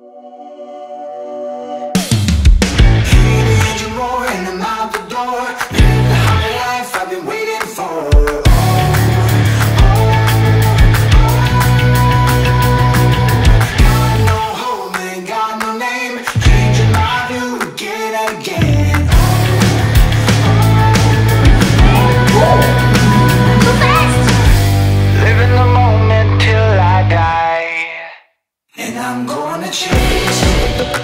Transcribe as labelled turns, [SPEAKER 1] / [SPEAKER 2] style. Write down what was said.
[SPEAKER 1] Hear And I'm gonna it.